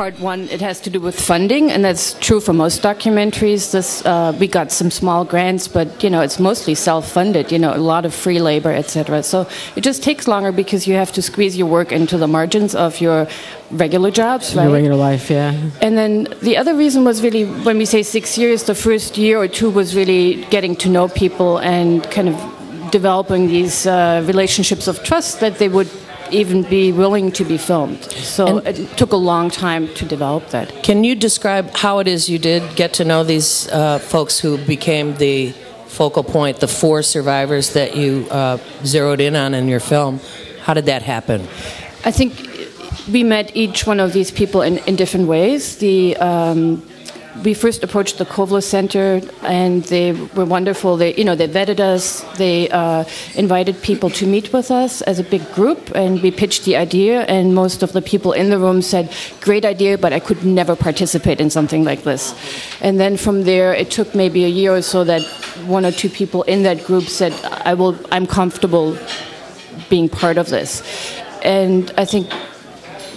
part one, it has to do with funding, and that's true for most documentaries. This uh, we got some small grants, but you know it's mostly self-funded. You know, a lot of free labor, etc. So it just takes longer because you have to squeeze your work into the margins of your regular jobs, right? Your regular life, yeah. And then the other reason was really when we say six years, the first year or two was really getting to know people and kind of developing these uh, relationships of trust that they would even be willing to be filmed. So And- it took a long time to develop that. Can you describe how it is you did get to know these uh, folks who became the focal point, the four survivors that you uh, zeroed in on in your film? How did that happen? I think we met each one of these people in, in different ways. The um, we first approached the Kovler Center, and they were wonderful. They, you know, they vetted us. They uh, invited people to meet with us as a big group, and we pitched the idea. And most of the people in the room said, "Great idea, but I could never participate in something like this." And then from there, it took maybe a year or so that one or two people in that group said, "I will. I'm comfortable being part of this." And I think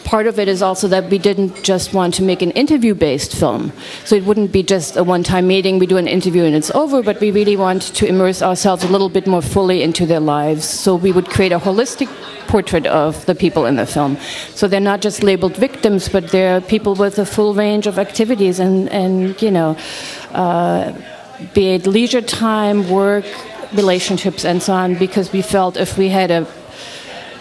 part of it is also that we didn't just want to make an interview based film. So it wouldn't be just a one time meeting, we do an interview and it's over, but we really want to immerse ourselves a little bit more fully into their lives. So we would create a holistic portrait of the people in the film. So they're not just labeled victims, but they're people with a full range of activities and, and you know, uh, be it leisure time, work, relationships, and so on, because we felt if we had a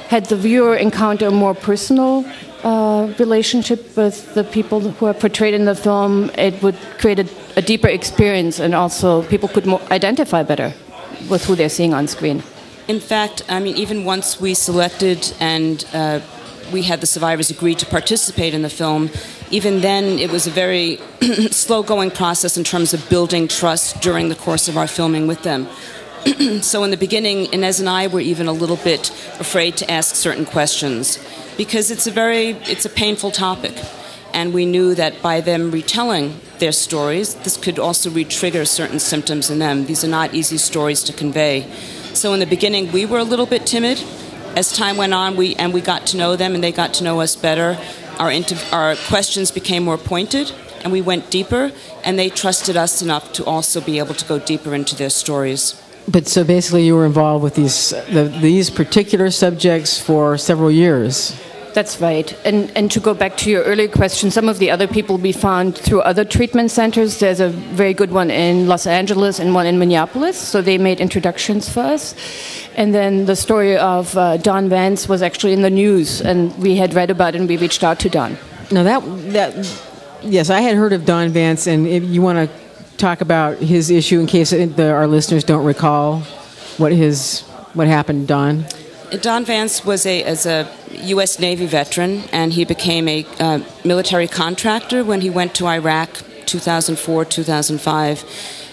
had the viewer encounter a more personal uh, relationship with the people who are portrayed in the film, it would create a, a deeper experience, and also people could identify better with who they're seeing on screen. In fact, I mean, even once we selected and uh, we had the survivors agree to participate in the film, even then it was a very slow going process in terms of building trust during the course of our filming with them. so in the beginning, Ines and I were even a little bit afraid to ask certain questions because it's a very it's a painful topic, and we knew that by them retelling their stories, this could also re-trigger certain symptoms in them. These are not easy stories to convey. So in the beginning, we were a little bit timid. As time went on, we and we got to know them, and they got to know us better. Our our questions became more pointed, and we went deeper, and they trusted us enough to also be able to go deeper into their stories. But so basically, you were involved with these the, these particular subjects for several years. That's right. And, and to go back to your earlier question, some of the other people we found through other treatment centers. There's a very good one in Los Angeles and one in Minneapolis. So they made introductions for us. And then the story of uh, Don Vance was actually in the news, and we had read about it and we reached out to Don. Now that that yes, I had heard of Don Vance, and if you want to talk about his issue in case the, our listeners don't recall what his what happened, Don. Don Vance was a as a U.S. Navy veteran, and he became a uh, military contractor when he went to Iraq, 2004, 2005.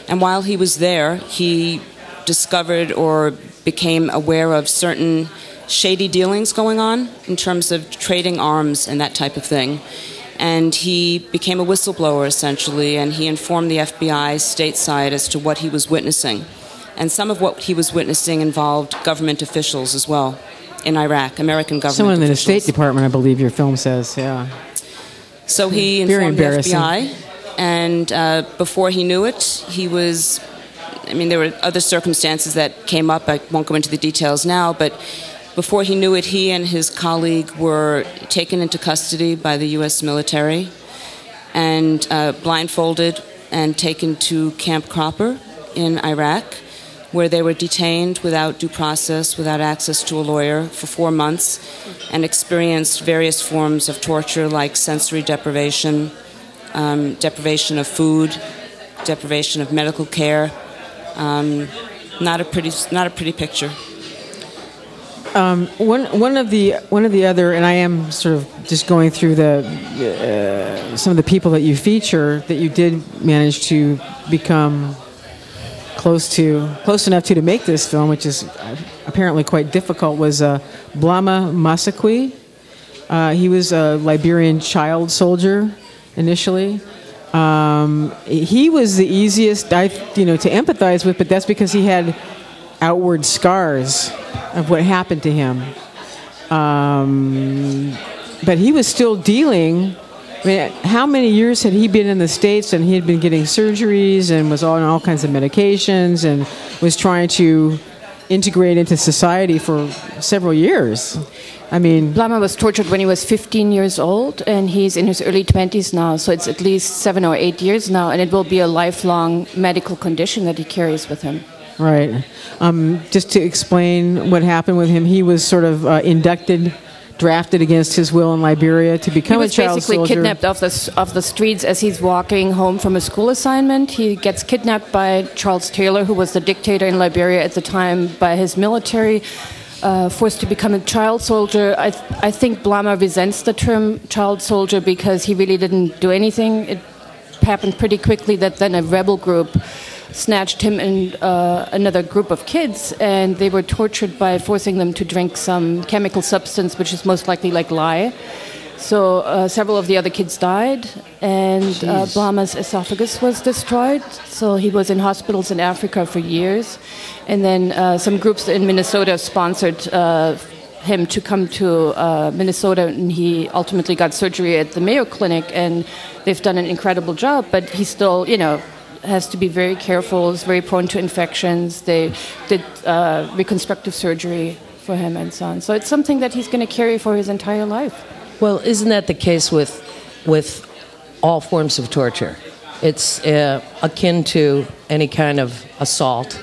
And while he was there, he discovered or became aware of certain shady dealings going on in terms of trading arms and that type of thing. And he became a whistleblower essentially, and he informed the FBI stateside as to what he was witnessing. And some of what he was witnessing involved government officials as well in Iraq, American government Someone in the officials. State Department, I believe your film says. Yeah. So he Very informed the. FBI, and uh, before he knew it, he was. I mean, there were other circumstances that came up. I won't go into the details now, but before he knew it, he and his colleague were taken into custody by the U.S. military and uh, blindfolded and taken to Camp Cropper in Iraq, where they were detained without due process, without access to a lawyer for four months, and experienced various forms of torture like sensory deprivation, um, deprivation of food, deprivation of medical care. Um, not a pretty, not a pretty picture. One one of the one of the other, and I am sort of just going through the uh, some of the people that you feature that you did manage to become close to close enough to to make this film, which is uh, apparently quite difficult. Was uh, Blama Massaquoi. Uh, he was a Liberian child soldier initially. Um, he was the easiest, I, you know, to empathize with, but that's because he had outward scars of what happened to him. Um, but he was still dealing I mean, how many years had he been in the States and he had been getting surgeries and was on all kinds of medications and was trying to integrate into society for several years? I mean, Blama was tortured when he was 15 years old, and he's in his early 20s now, so it's at least seven or eight years now, and it will be a lifelong medical condition that he carries with him. Right. Um, just to explain what happened with him, he was sort of uh, inducted, drafted against his will in Liberia to become a child basically soldier. kidnapped off the, off the streets as he's walking home from a school assignment. He gets kidnapped by Charles Taylor, who was the dictator in Liberia at the time, by his military, uh, forced to become a child soldier. I, th- I think Blama resents the term child soldier because he really didn't do anything. It happened pretty quickly that then a rebel group snatched him and uh, another group of kids, and they were tortured by forcing them to drink some chemical substance, which is most likely like lye. So uh, several of the other kids died, and uh, Blama's esophagus was destroyed. So he was in hospitals in Africa for years, and then uh, some groups in Minnesota sponsored. Uh, him to come to uh, Minnesota, and he ultimately got surgery at the Mayo Clinic, and they've done an incredible job. But he's still, you know, has to be very careful. Is very prone to infections. They did uh, reconstructive surgery for him and so on. So it's something that he's going to carry for his entire life. Well, isn't that the case with with all forms of torture? It's uh, akin to any kind of assault.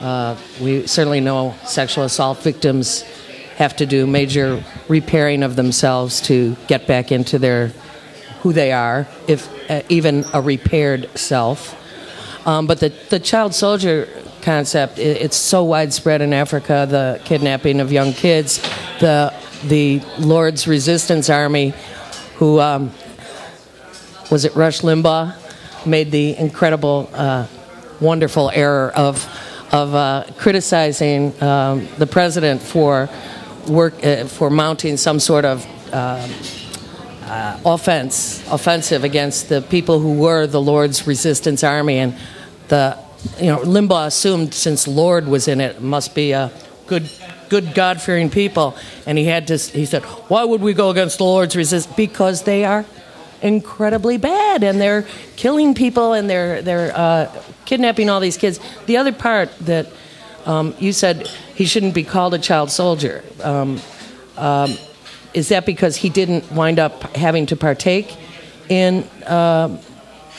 Uh, we certainly know sexual assault victims have to do major repairing of themselves to get back into their who they are, if uh, even a repaired self. Um, but the, the child soldier concept, i it's so widespread in Africa, the kidnapping of young kids, the, the Lord's Resistance Army, who, um, was it Rush Limbaugh, made the incredible, uh, wonderful error of, of uh, criticizing um, the president for, work, uh, for mounting some sort of um, uh, offense, offensive against the people who were the Lord's resistance army, and the you know Limbaugh assumed since Lord was in it, must be a good, good God fearing people, and he had to. He said, "Why would we go against the Lord's resistance? Because they are." incredibly bad and they're killing people and they're they're uh, kidnapping all these kids the other part that um, you said he shouldn't be called a child soldier um, um, is that because he didn't wind up having to partake in uh,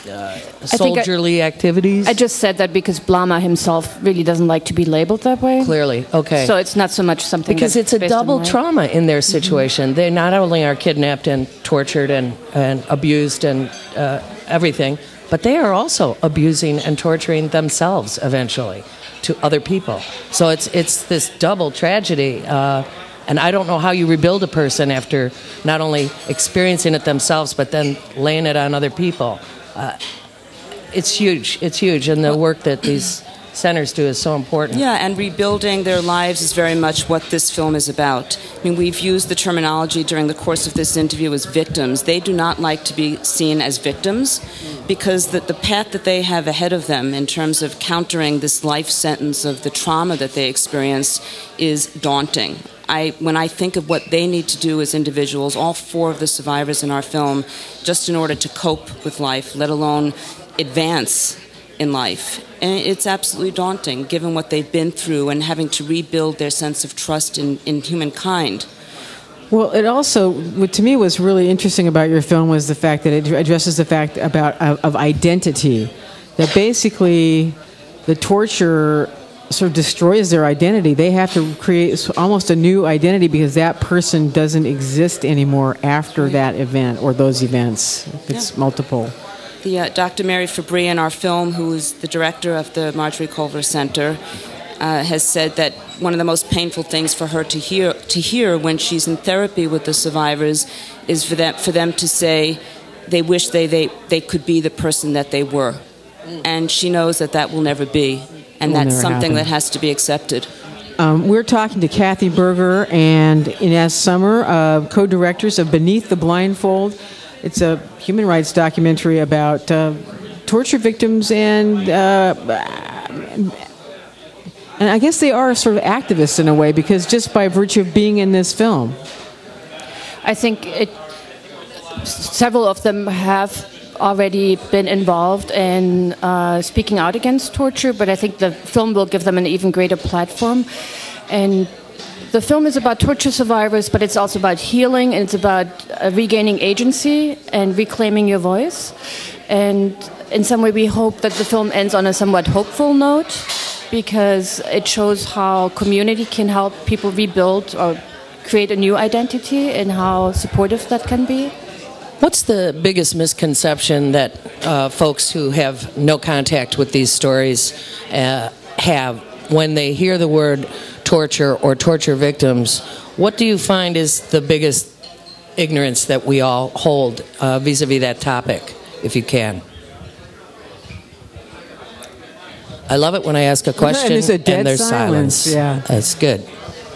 uh, think I- soldierly activities? I just said that because Blama himself really doesn't like to be labeled that way. Clearly, okay. So it's not so much something because it's a double trauma in their situation. They not only are kidnapped and tortured and, and abused and uh, everything, but they are also abusing and torturing themselves eventually to other people. So it's it's this double tragedy. Uh, and I don't know how you rebuild a person after not only experiencing it themselves, but then laying it on other people. Uh, it's huge. It's huge, and the work that these centers do is so important. Yeah, and rebuilding their lives is very much what this film is about. I mean, we've used the terminology during the course of this interview as victims. They do not like to be seen as victims because the, the path that they have ahead of them in terms of countering this life sentence of the trauma that they experience is daunting. I, when I think of what they need to do as individuals, all four of the survivors in our film, just in order to cope with life, let alone advance in life. And it's absolutely daunting given what they've been through and having to rebuild their sense of trust in, in humankind. Well, it also, what to me was really interesting about your film was the fact that it addresses the fact about of, of identity, that basically the torture sort of destroys their identity. They have to create almost a new identity because that person doesn't exist anymore after that event or those events. It's Yeah. multiple. The, uh, Dr. Mary Fabri in our film, who is the director of the Marjorie Kovler Center, uh, has said that one of the most painful things for her to hear to hear when she's in therapy with the survivors is for them for them to say they wish they, they, they could be the person that they were. And she knows that that will never be. And that's something happen. that has to be accepted. Um, we're talking to Kathy Berger and Ines Sommer, uh, co-directors of Beneath the Blindfold. It's a human rights documentary about uh, torture victims and uh, and I guess they are sort of activists in a way because just by virtue of being in this film. I think it several of them have already been involved in uh, speaking out against torture, but I think the film will give them an even greater platform. And the film is about torture survivors, but it's also about healing and it's about uh, regaining agency and reclaiming your voice. And in some way, we hope that the film ends on a somewhat hopeful note because it shows how community can help people rebuild or create a new identity and how supportive that can be. What's the biggest misconception that uh, folks who have no contact with these stories uh, have when they hear the word torture or torture victims? What do you find is the biggest ignorance that we all hold vis a vis that topic, if you can? I love it when I ask a question and there's, a and there's silence. silence. Yeah. That's good.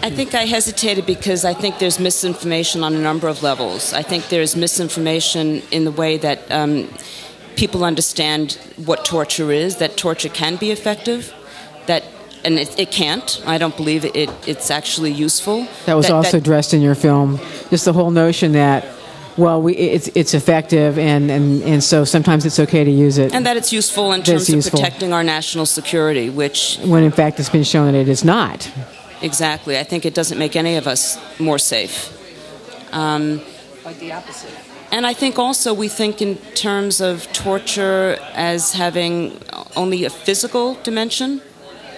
I think I hesitated because I think there's misinformation on a number of levels. I think there's misinformation in the way that um, people understand what torture is, that torture can be effective, that and it, it can't. I don't believe it, it, It's actually useful. That was that, also that, addressed in your film. Just the whole notion that, well, we, it's it's effective, and, and, and so sometimes it's okay to use it. and that it's useful in terms of protecting our national security, which when in fact it's been shown that it is not. Exactly. I think it doesn't make any of us more safe. Um, Quite the opposite. And I think also we think in terms of torture as having only a physical dimension.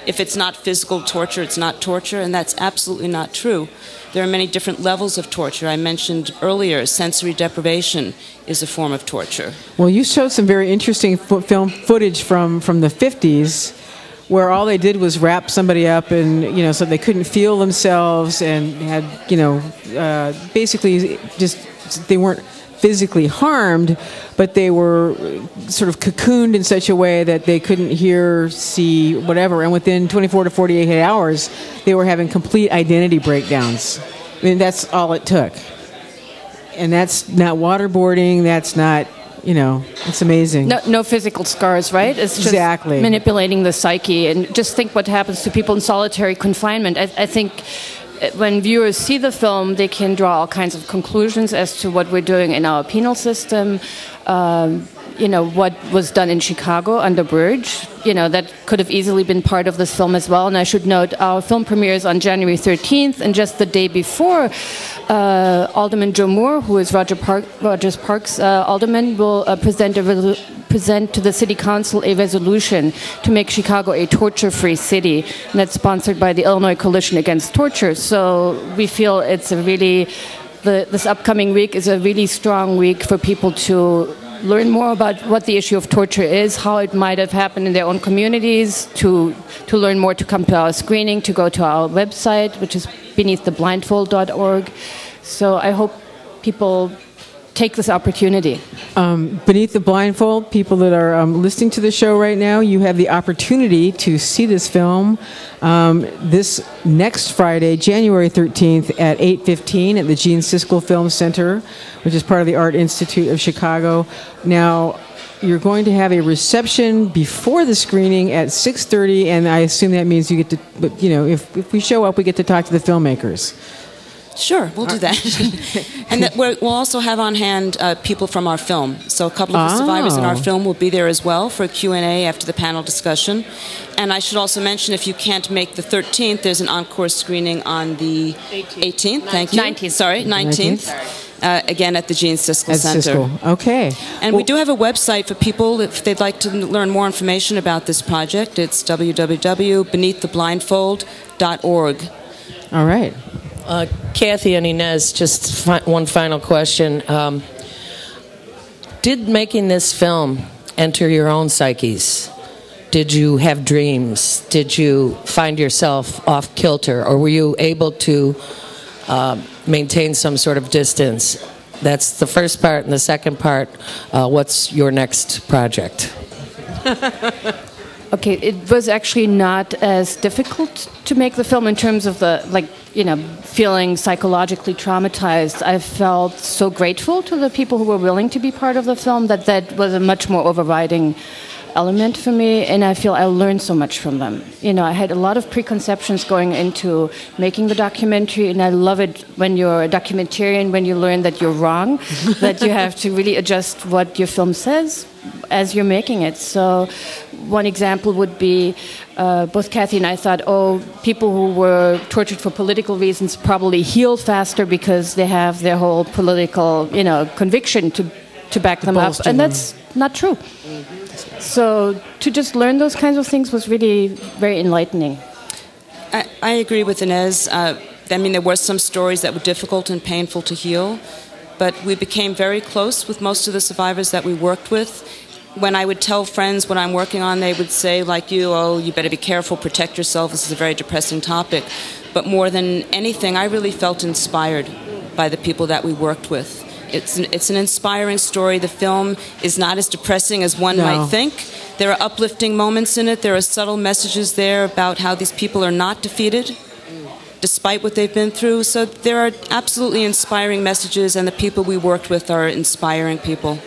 If it's not physical torture, it's not torture, and that's absolutely not true. There are many different levels of torture. I mentioned earlier sensory deprivation is a form of torture. Well, you showed some very interesting fo- film footage from, from the 50s where all they did was wrap somebody up and you know so they couldn't feel themselves and had you know uh, basically just they weren't physically harmed but they were sort of cocooned in such a way that they couldn't hear see whatever. And within 24 to 48 hours they were having complete identity breakdowns. I mean that's all it took. And that's not waterboarding that's not you know, it's amazing. No, no physical scars, right? It's just exactly. manipulating the psyche. And just think what happens to people in solitary confinement. I, I think uh, when viewers see the film, they can draw all kinds of conclusions as to what we're doing in our penal system. Um, you know what was done in Chicago under Burge. You know that could have easily been part of this film as well. And I should note our film premieres on January 13th, and just the day before, uh, Alderman Joe Moore, who is Roger Park, Rogers Park's uh, alderman, will uh, present a present to the city council a resolution to make Chicago a torture-free city, and that's sponsored by the Illinois Coalition Against Torture. So we feel it's a really the, this upcoming week is a really strong week for people to learn more about what the issue of torture is, how it might have happened in their own communities, to, to learn more, to come to our screening, to go to our website, which is beneaththeblindfold.org. So I hope people take this opportunity. Um, beneath the blindfold, people that are um, listening to the show right now, you have the opportunity to see this film um, this next Friday, January 13th at 8:15 at the Gene Siskel Film Center, which is part of the Art Institute of Chicago. Now. You're going to have a reception before the screening at 6:30, and I assume that means you get to. You know, if, if we show up, we get to talk to the filmmakers. Sure, we'll do that. and that we'll also have on hand uh, people from our film. So a couple of the survivors in our Oh. film will be there as well for a Q&A after the panel discussion. And I should also mention, if you can't make the 13th, there's an encore screening on the 18th. Thank you. 19th. Sorry, 19th. Uh, again at the Gene Siskel At Center. Siskel. Okay. And we do have a website for people if they'd like to learn more information about this project. It's www.beneaththeblindfold.org. All right. Uh, Kathy and Ines, just fi- one final question. Um, did making this film enter your own psyches? Did you have dreams? Did you find yourself off kilter? Or were you able to uh, maintain some sort of distance? That's the first part. And the second part, uh, what's your next project? Okay, it was actually not as difficult to make the film in terms of the like you know feeling psychologically traumatized. I felt so grateful to the people who were willing to be part of the film that that was a much more overriding element for me, and I feel I learned so much from them. You know, I had a lot of preconceptions going into making the documentary, and I love it when you're a documentarian when you learn that you're wrong, that you have to really adjust what your film says as you're making it. So, one example would be uh, both Kathy and I thought, oh, people who were tortured for political reasons probably heal faster because they have their whole political, you know, conviction to to back them up, and that's not true. So to just learn those kinds of things was really very enlightening. I, I agree with Ines. Uh, I mean, there were some stories that were difficult and painful to heal, but we became very close with most of the survivors that we worked with. When I would tell friends what I'm working on, they would say, like you, oh, you better be careful, protect yourself. This is a very depressing topic. But more than anything, I really felt inspired by the people that we worked with. It's an, it's an inspiring story. The film is not as depressing as one No. might think. There are uplifting moments in it. There are subtle messages there about how these people are not defeated despite what they've been through. So there are absolutely inspiring messages, and the people we worked with are inspiring people.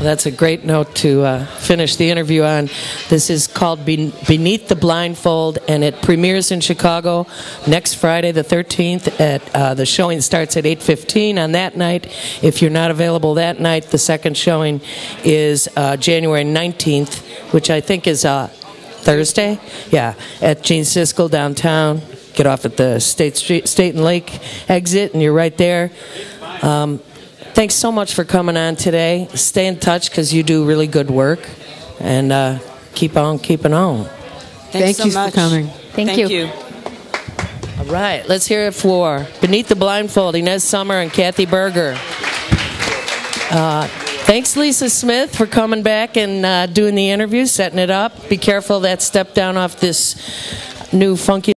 That's a great note to uh, finish the interview on. This is called Be- Beneath the Blindfold, and it premieres in Chicago next Friday, the 13th. At uh, the showing starts at 8:15 on that night. If you're not available that night, the second showing is uh, January 19th, which I think is uh, Thursday. Yeah, at Gene Siskel downtown. Get off at the State Street, State and Lake exit, and you're right there. Um, Thanks so much for coming on today. Stay in touch because you do really good work, and uh, keep on keeping on. Thanks Thank so you for coming. Thank you. you. All right, let's hear it for Beneath the Blindfold, Ines Sommer and Kathy Berger. Uh, thanks, Lisa Smith, for coming back and uh, doing the interview, setting it up. Be careful that step down off this new funky.